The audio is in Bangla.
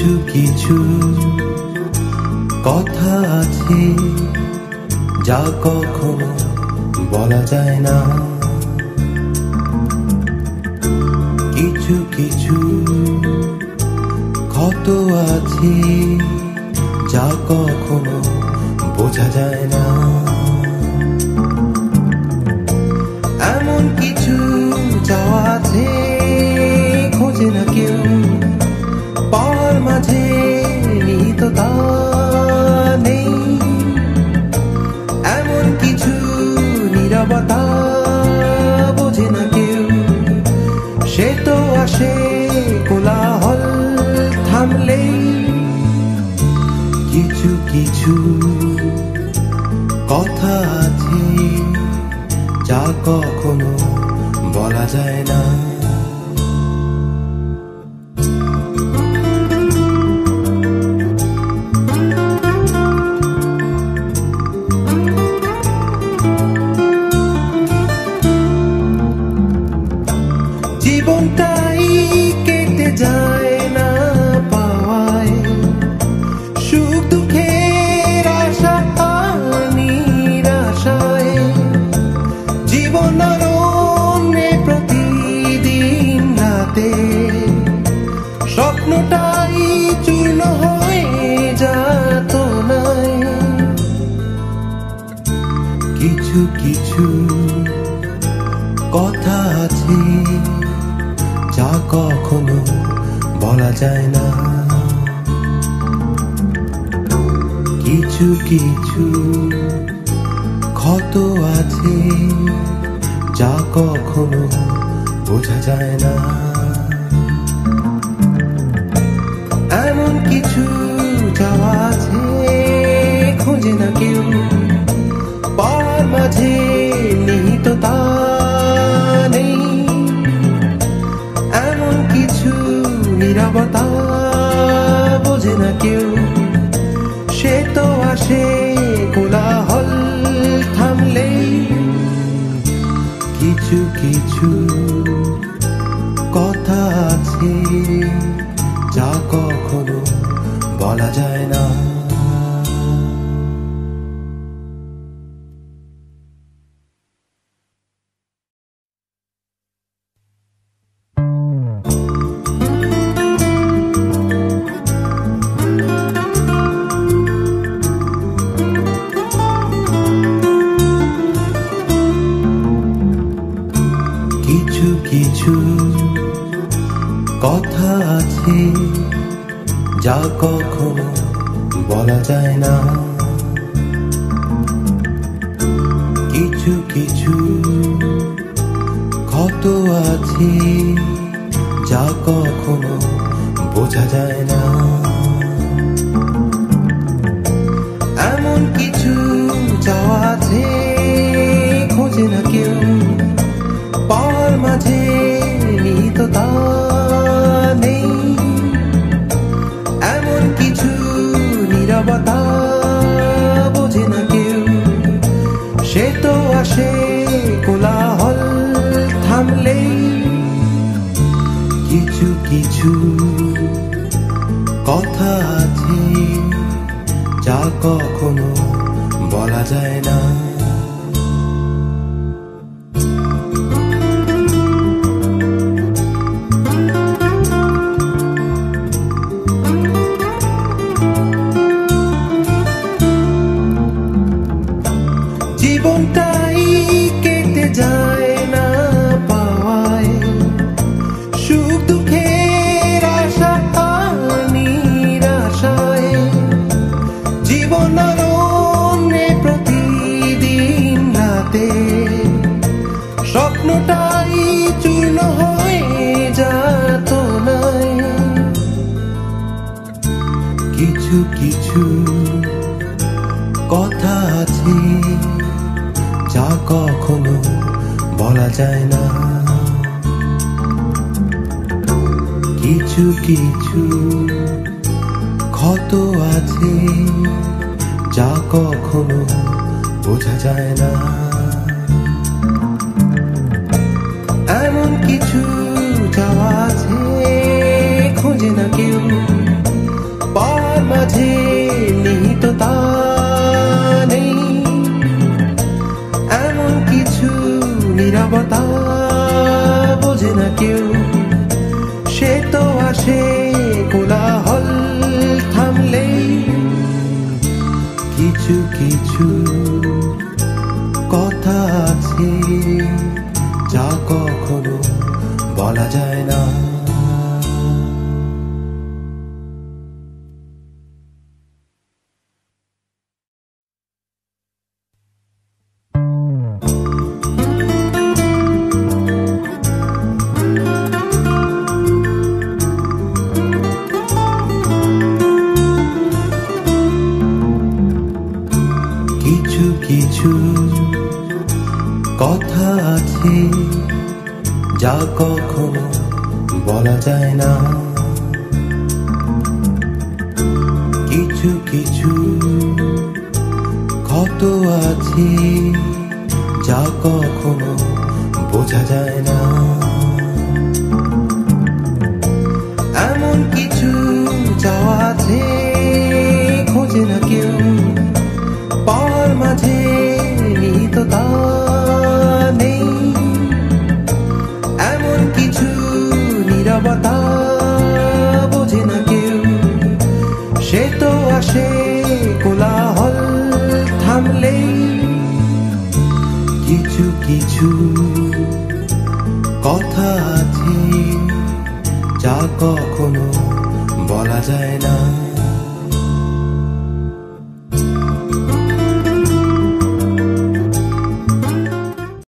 কিছু কিছু কথা আছে যা কখনো বলা যায় না। কিছু কিছু ক্ষত আছে যা কখনো বোঝা যায় না। এমন কিছু চাওয়া আছে নিহিততা নেই। এমন কিছু নিরবতা বোঝে না কেউ। সে তো আসে কোলাহল থামলেই। কিছু কিছু কথা আছে যা কখনো বলা যায় না। কিছু কিছু ক্ষত আছে যা কখনো বোঝা যায় না। এমন কিছু যাওয়া আছে খোঁজে না কেউ পার মাঝে নিহিততা নেই। এমন কিছু নিরবতা বোঝে না কেউ। তো আসে কোলাহল কিছু কথা আছে যা কখনো বলা যায় না। কিছু কিছু কত আছে যা কখনো বোঝা যায় না। সে তো আসে কোলাহল কিছু কিছু কথা আছে যা কখনো বলা যায় না। যায় না। কিছু কিছু ক্ষত আছে, যা কখনো বোঝা যায় না। এমন কিছু যাওয়া আছে, খোঁজে না কেউ। মাঝে নিহিত তা নিরবতা বোঝে না কেউ। সে তো কিছু কিছু কথা আছে যা কখনো বলা যায় না। কিছু কথা আছে যা কখনো বলা যায় না। কিছু কিছু কত আছে কথা আছে যা কখনো বলা যায় না।